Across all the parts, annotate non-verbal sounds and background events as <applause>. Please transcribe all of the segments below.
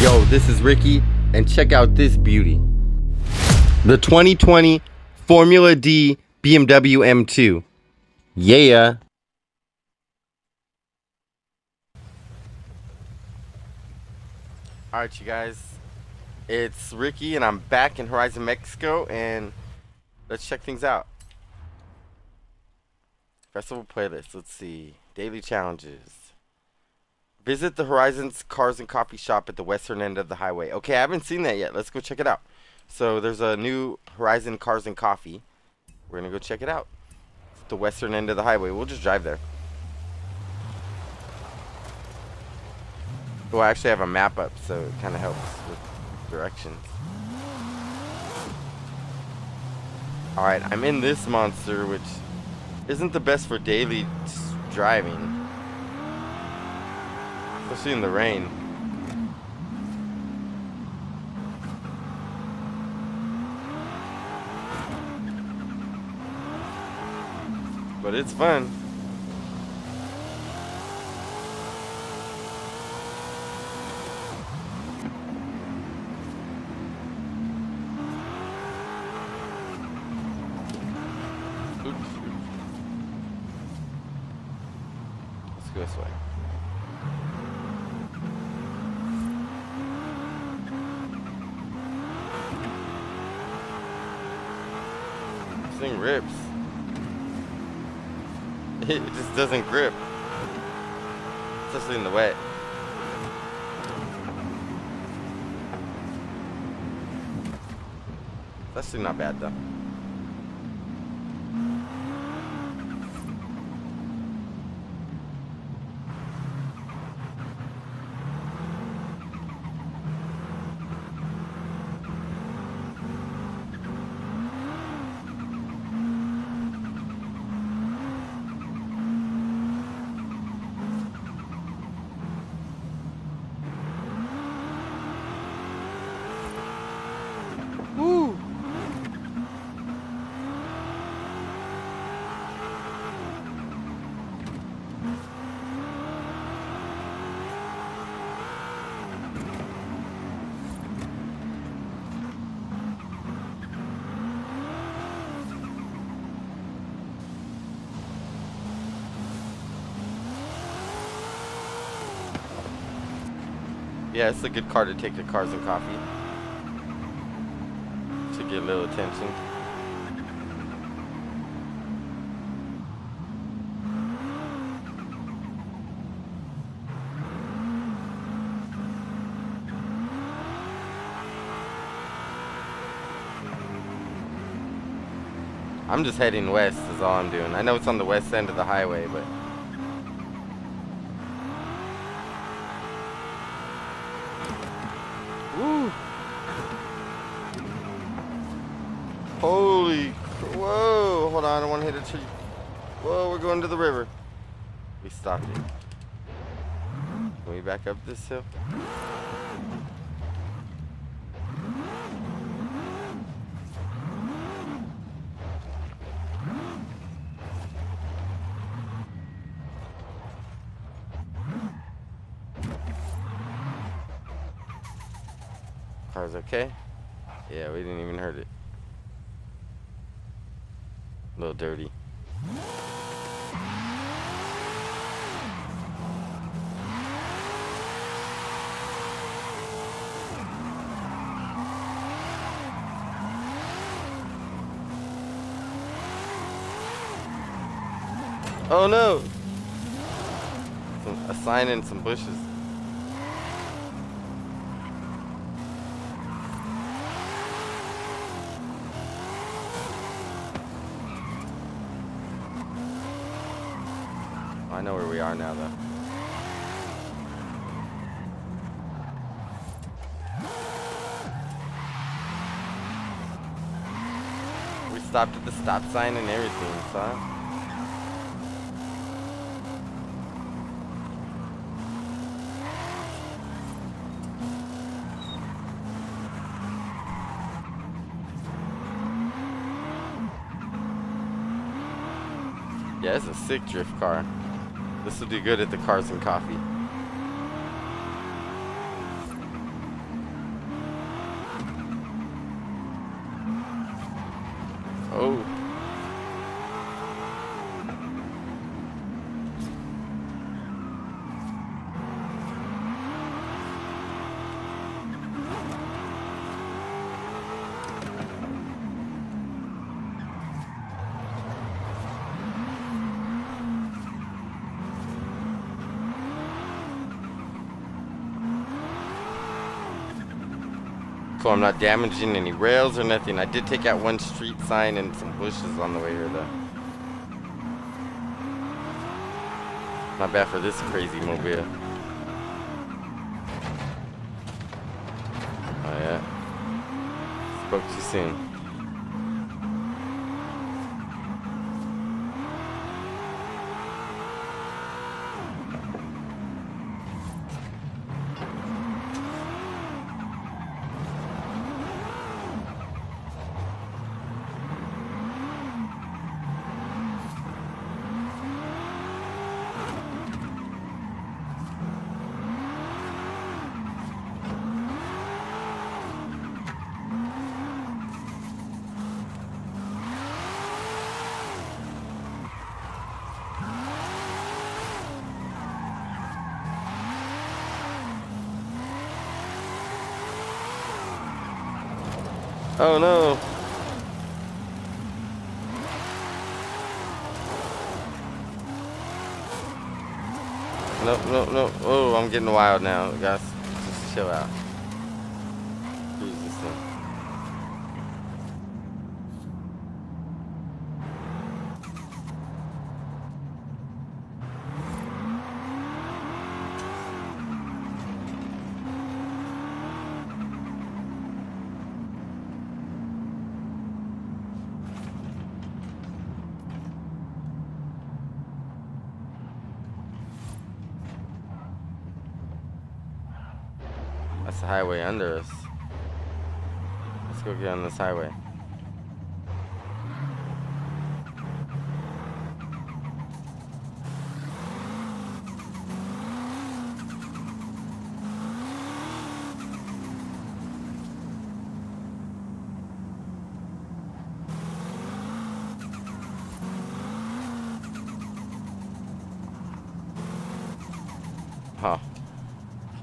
Yo, this is Ricky, and check out this beauty. The 2020 Formula D BMW M2. Yeah. Alright, you guys. It's Ricky, and I'm back in Horizon Mexico, and let's check things out. Festival playlist. Let's see. Daily challenges. Visit the Horizons Cars and Coffee Shop at the western end of the highway. Okay, I haven't seen that yet. Let's go check it out. So there's a new Horizon Cars and Coffee. We're gonna go check it out. It's the western end of the highway. We'll just drive there. Well, I actually have a map up, so it kind of helps with directions. Alright, I'm in this monster, which isn't the best for daily driving. Especially in the rain. But it's fun. Oops. Let's go this way. This thing rips. <laughs> It just doesn't grip. Especially in the wet. That's actually not bad though. Yeah, it's a good car to take to Cars and Coffee to get a little attention. I'm just heading west is all I'm doing. I know it's on the west end of the highway, but on, to hit a tree. Whoa, we're going to the river. We stopped it. Can we back up this hill? Car's okay? Yeah, we didn't even hurt it. A little dirty. Oh no! Some, a sign in some bushes. I know where we are now, though. We stopped at the stop sign and everything, son. Yeah, it's a sick drift car. This will do good at the Cars and Coffee. Oh. Cool, I'm not damaging any rails or nothing. I did take out one street sign and some bushes on the way here, though. Not bad for this crazy mobile. Oh, yeah. Spoke too soon. Oh no. No, no, no. Oh, I'm getting wild now, guys. Just chill out. Highway under us. Let's go get on this highway.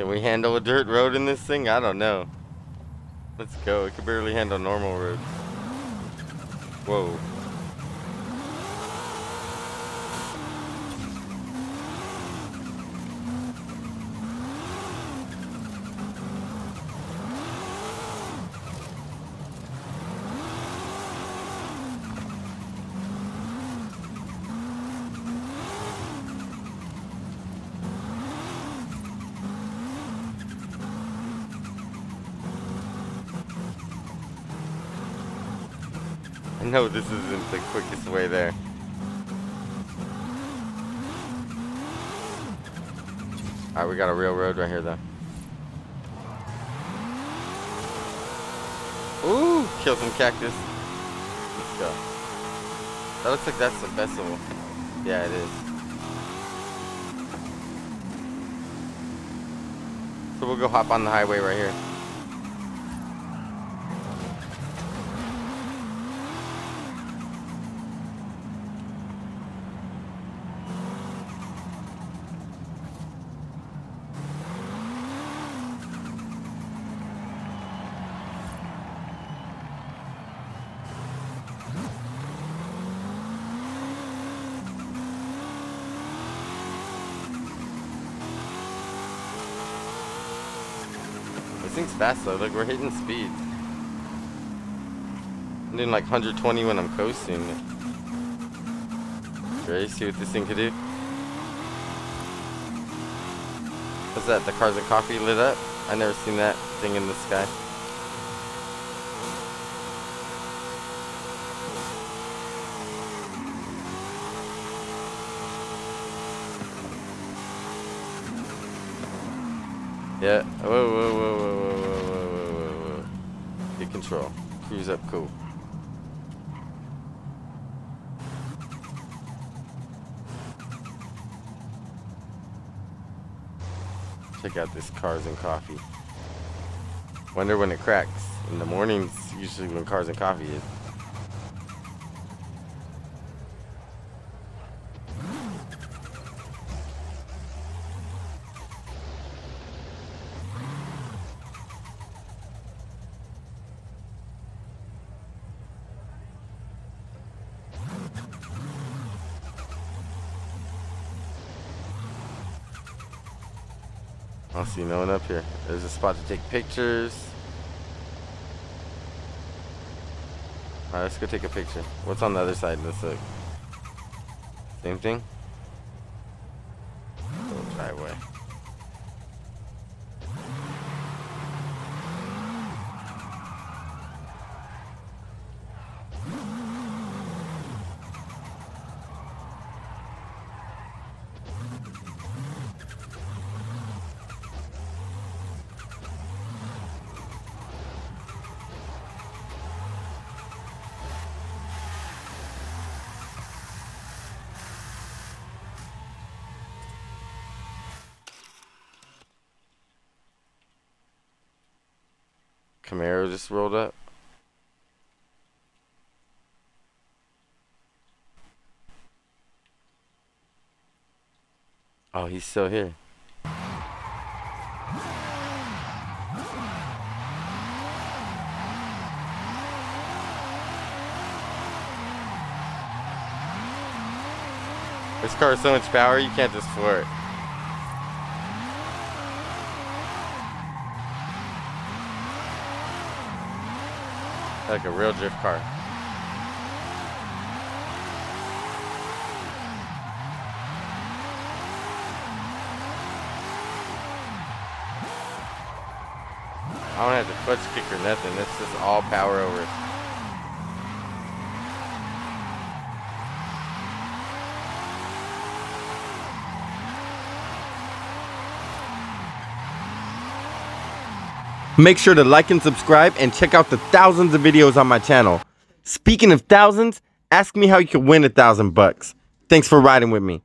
Can we handle a dirt road in this thing? I don't know. Let's go. It can barely handle normal roads. Whoa. Know this isn't the quickest way there. Alright, we got a real road right here though. Ooh, kill some cactus. Let's go. That looks like that's the festival. Yeah, it is. So we'll go hop on the highway right here. Thing's fast though. Look, we're hitting speed. I'm doing like 120 when I'm coasting. Ready? See what this thing can do? What's that? The cars and coffee lit up? I never seen that thing in the sky. Yeah. Whoa, whoa, whoa, whoa, whoa, whoa, whoa, whoa, whoa. Get control. Cruise up cool. Check out this cars and coffee. Wonder when it cracks. In the mornings, usually when cars and coffee is. I don't see no one up here. There's a spot to take pictures. Alright, let's go take a picture. What's on the other side? Let's look. Same thing? Little driveway. Camaro just rolled up. Oh, he's still here. This car has so much power, you can't just floor it. Like a real drift car. I don't have the clutch kick or nothing. It's just all power over Make sure to like and subscribe and check out the thousands of videos on my channel. Speaking of thousands, ask me how you can win a thousand bucks. Thanks for riding with me.